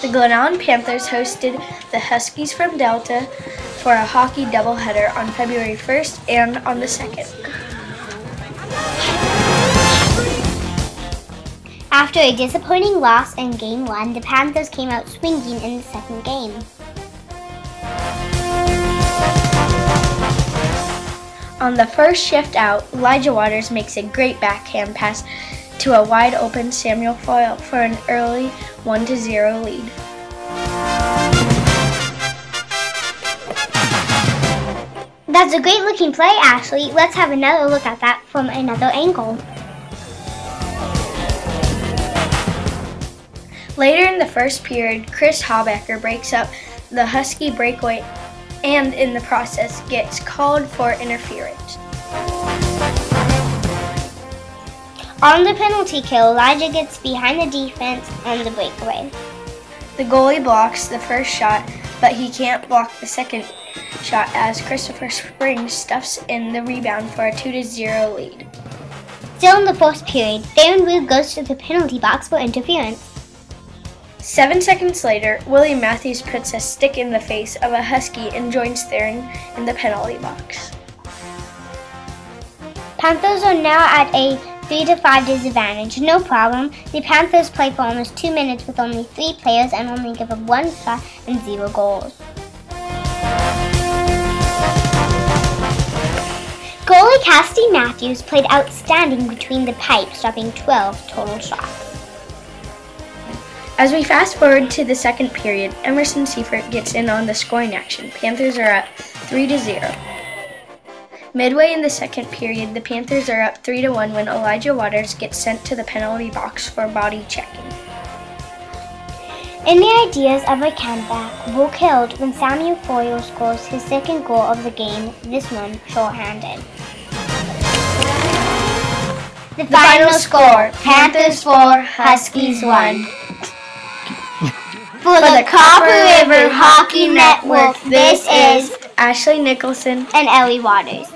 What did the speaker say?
The Glennallen Panthers hosted the Huskies from Delta for a hockey doubleheader on February 1st and on the 2nd. After a disappointing loss in Game 1, the Panthers came out swinging in the second game. On the first shift out, Elijah Waters makes a great backhand pass to a wide open Samuel Foyle for an early 1 0 lead. That's a great looking play, Ashley. Let's have another look at that from another angle. Later in the first period, Chris Habecker breaks up the Husky breakaway and in the process gets called for interference. On the penalty kill, Elijah gets behind the defense on the breakaway. The goalie blocks the first shot, but he can't block the second shot as Christopher Springs stuffs in the rebound for a 2 0 lead. Still in the fourth period, Darren Wood goes to the penalty box for interference. Seven seconds later, William Matthews puts a stick in the face of a Husky and joins Theron in the penalty box. Panthers are now at a 3 to 5 disadvantage. No problem. The Panthers play for almost 2 minutes with only 3 players and only give up 1 shot and 0 goals. Goalie Cassidy Matthews played outstanding between the pipes, stopping 12 total shots. As we fast forward to the second period, Emerson Seifert gets in on the scoring action. Panthers are up 3 to 0. Midway in the second period, the Panthers are up 3 to 1 when Elijah Waters gets sent to the penalty box for body checking. Any ideas of a comeback were killed when Samuel Foyle scores his second goal of the game, this one short-handed. The, the final score, Panthers 4, Huskies 1. For the Copper River Hockey Network, this is Ashley Nicholson and Ellie Waters.